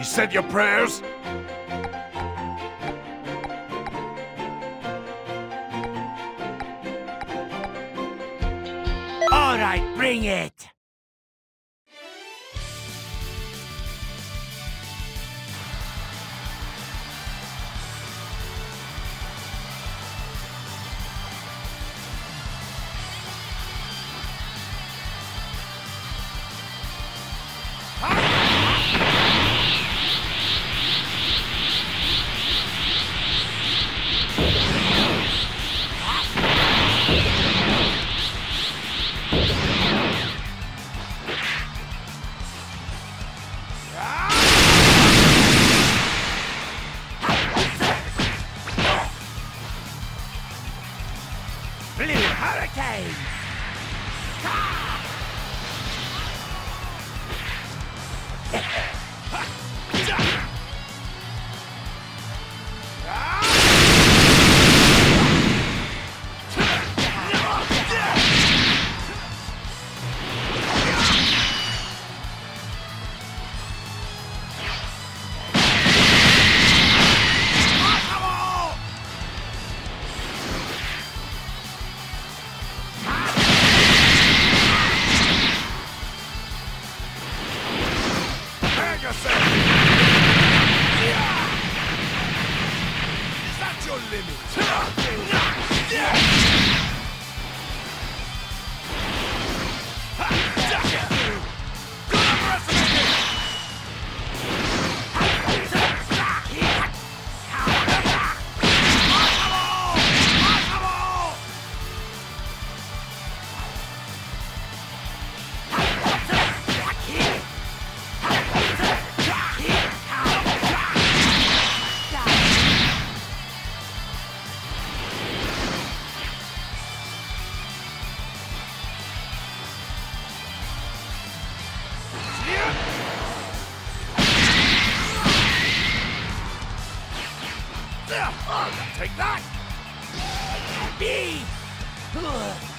you said your prayers? All right, bring it. Hurricane! Take that! B! Ugh.